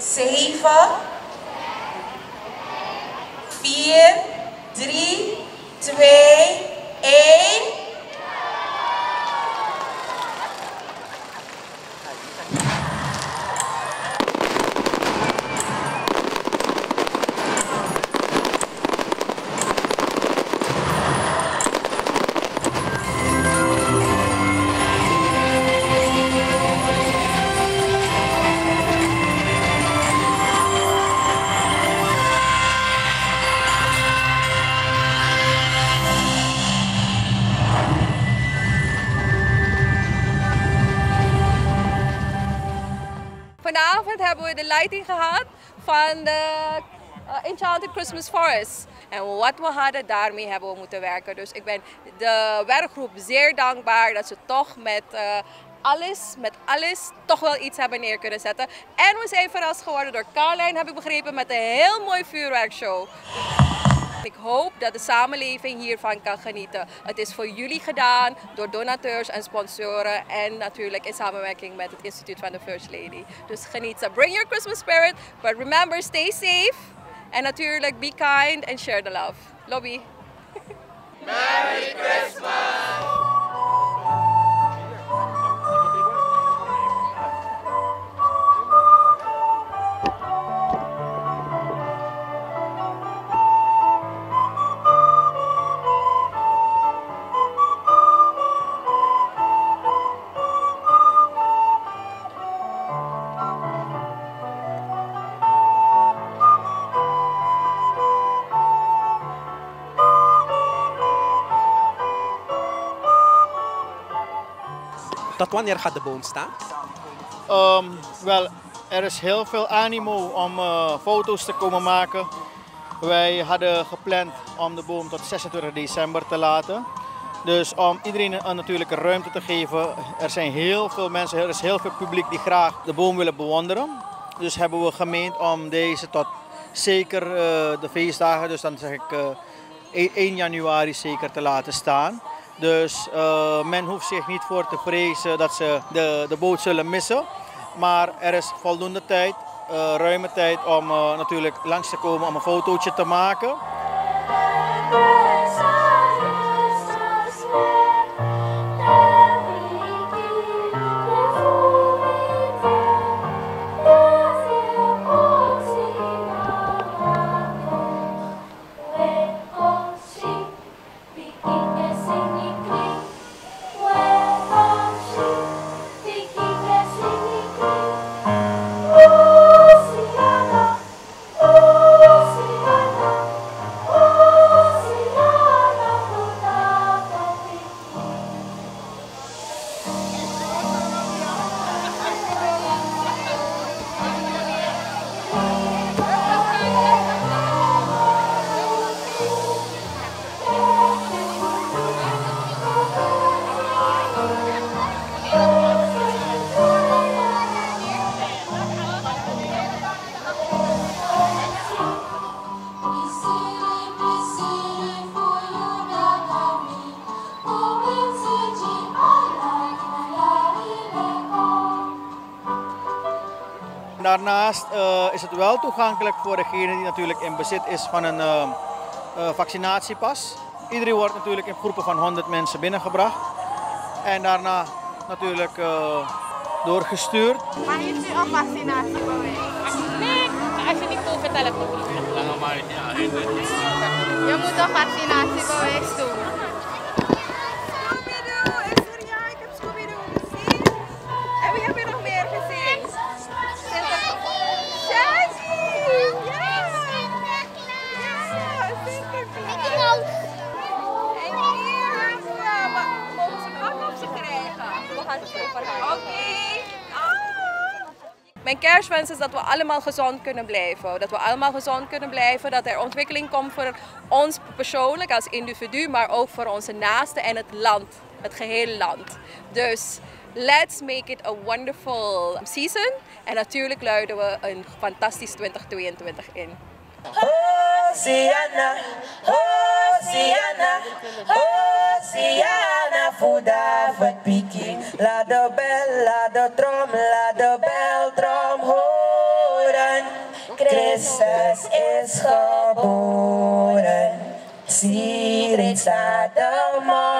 7, 4, 3, 2, 1. Hebben we de lighting gehad van de uh, Enchanted Christmas Forest. En wat we hadden, daarmee hebben we moeten werken. Dus ik ben de werkgroep zeer dankbaar dat ze toch met uh, alles, met alles, toch wel iets hebben neer kunnen zetten. En we zijn verrast geworden door Carlijn, heb ik begrepen, met een heel mooi vuurwerkshow. Ik hoop dat de samenleving hiervan kan genieten. Het is voor jullie gedaan door donateurs en sponsoren en natuurlijk in samenwerking met het instituut van de First Lady. Dus geniet. Bring your Christmas spirit, but remember stay safe en natuurlijk be kind and share the love. Lobby. Merry Christmas! Tot wanneer gaat de boom staan? Um, wel, er is heel veel animo om uh, foto's te komen maken. Wij hadden gepland om de boom tot 26 december te laten. Dus om iedereen een natuurlijke ruimte te geven. Er zijn heel veel mensen, er is heel veel publiek die graag de boom willen bewonderen. Dus hebben we gemeend om deze tot zeker uh, de feestdagen, dus dan zeg ik uh, 1 januari zeker te laten staan. Dus uh, men hoeft zich niet voor te vrezen dat ze de, de boot zullen missen. Maar er is voldoende tijd, uh, ruime tijd om uh, natuurlijk langs te komen om een fotootje te maken. Daarnaast uh, is het wel toegankelijk voor degene die natuurlijk in bezit is van een uh, uh, vaccinatiepas. Iedereen wordt natuurlijk in groepen van 100 mensen binnengebracht. En daarna natuurlijk doorgestuurd. Maar heeft u een vaccinatie geweest? Nee, als je niet COVID hebt, moet je niet. Je moet een vaccinatie geweest doen. Mijn kerstwens is dat we allemaal gezond kunnen blijven. Dat we allemaal gezond kunnen blijven. Dat er ontwikkeling komt voor ons persoonlijk als individu, maar ook voor onze naasten en het land, het gehele land. Dus let's make it a wonderful season. En natuurlijk luiden we een fantastisch 2022 in. Hosiana, Hosiana, Hosiana, Piki. Laat de bel, laat de trom, laat de bel trom horen. Christus is geboren. Zie reeds staat de morgenster,